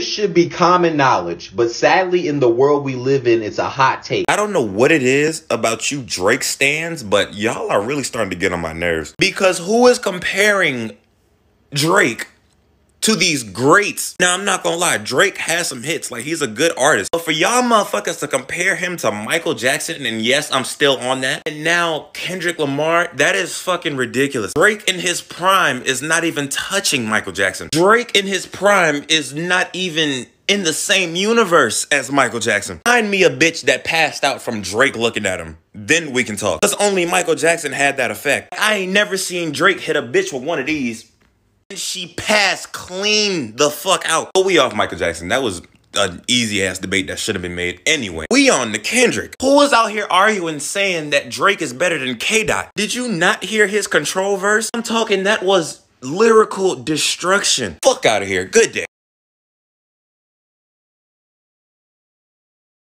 This should be common knowledge, but sadly, in the world we live in, it's a hot take. I don't know what it is about you Drake stands, but y'all are really starting to get on my nerves. Because who is comparing Drake to these greats. Now, I'm not gonna lie, Drake has some hits. Like, he's a good artist. But for y'all motherfuckers to compare him to Michael Jackson, and yes, I'm still on that. And now Kendrick Lamar, that is fucking ridiculous. Drake in his prime is not even touching Michael Jackson. Drake in his prime is not even in the same universe as Michael Jackson. Find me a bitch that passed out from Drake looking at him. Then we can talk. Because only Michael Jackson had that effect. I ain't never seen Drake hit a bitch with one of these she passed clean the fuck out. But we off Michael Jackson. That was an easy ass debate that should have been made anyway. We on the Kendrick. Who is out here arguing saying that Drake is better than K Dot? Did you not hear his control verse? I'm talking that was lyrical destruction. Fuck out of here. Good day.